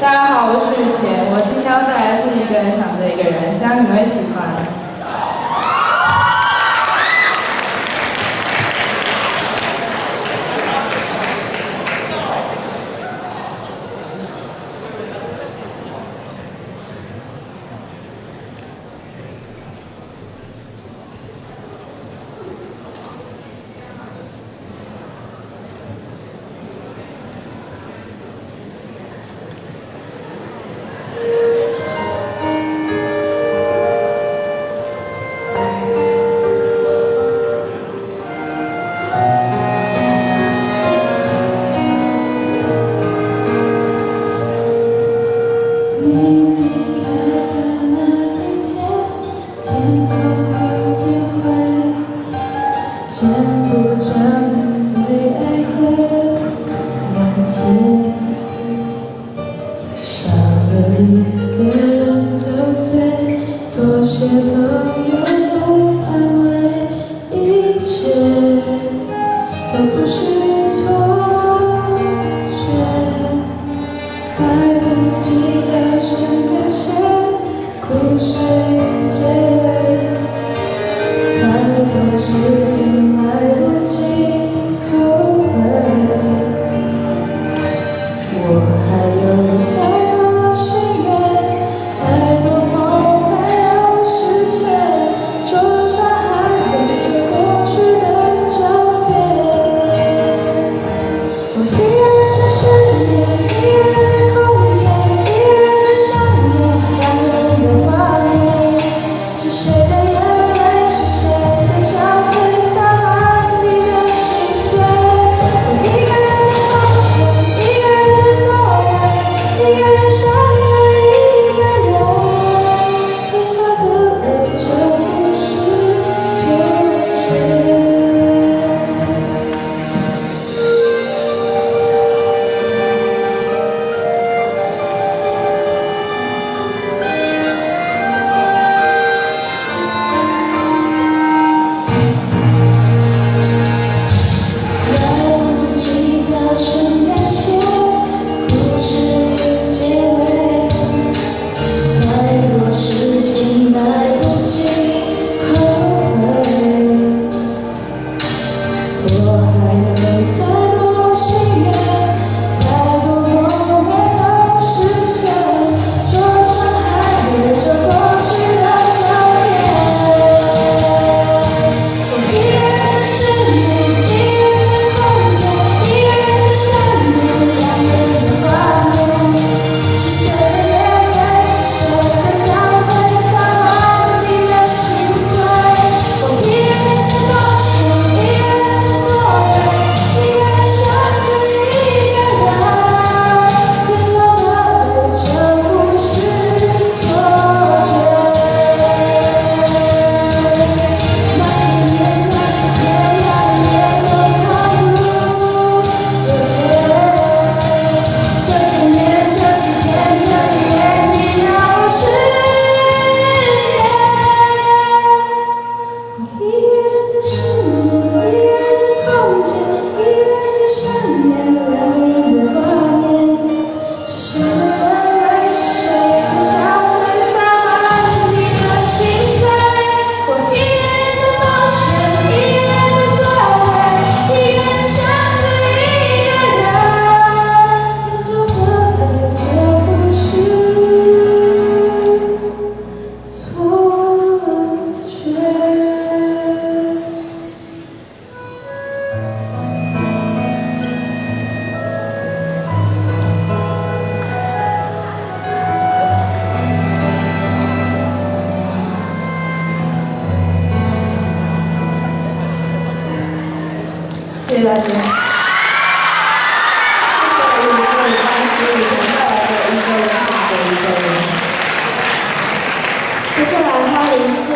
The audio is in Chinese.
大家好，我是雨田，我今天要带来是一个人想着一个人，希望你们会喜欢。谢谢大家。谢我们的关系，我们带来的一个人，一个。接下来欢迎。